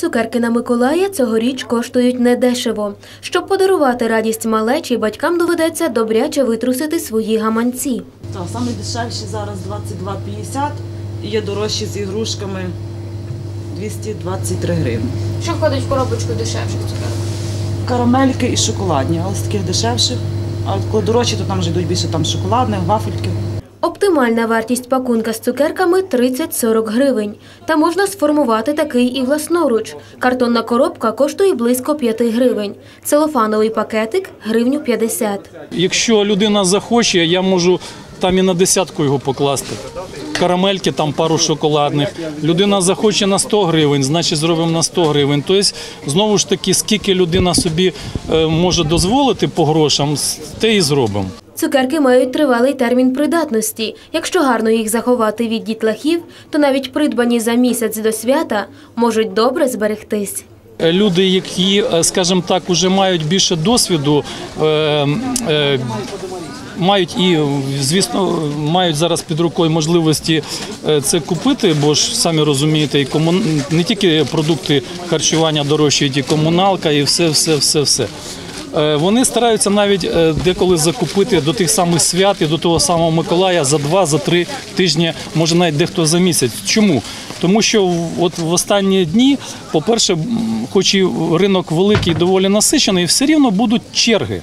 Цукерки на Миколая цьогоріч коштують недешево. Щоб подарувати радість малечі, батькам доведеться добряче витрусити свої гаманці. Так, саме дешевші зараз 22,50 і є дорожчі з ігрушками 223 гривні. Що входить в коробочку дешевших цукерок? Карамельки і шоколадні, але з таких дешевших. А коли дорожчі, то там вже йдуть більше там шоколадних, вафельки. Оптимальна вартість пакунка з цукерками 30-40 гривень. Та можна сформувати такий і власноруч. Картонна коробка коштує близько 5 гривень. Целофановий пакетик – гривню 50. Якщо людина захоче, я можу там і на десятку його покласти. Карамельки, там пару шоколадних. Людина захоче на 100 гривень, значить зробимо на 100 гривень. Тобто, знову ж таки, скільки людина собі е, може дозволити по грошам, те і зробимо. Цукерки мають тривалий термін придатності. Якщо гарно їх заховати від дітлахів, то навіть придбані за місяць до свята можуть добре зберегтись. Люди, які, е, скажімо так, вже мають більше досвіду, е, е, мають і, звісно, мають зараз під рукою можливості це купити, бо ж самі розумієте, і комун... не тільки продукти харчування дорожчають, і комуналка, і все, все, все, все. Е, Вони стараються навіть е, деколи закупити до тих самих свят і до того самого Миколая за два, за три тижні, може навіть дехто за місяць. Чому? Тому що от в останні дні, по-перше, хоч і ринок великий, доволі насичений, все рівно будуть черги.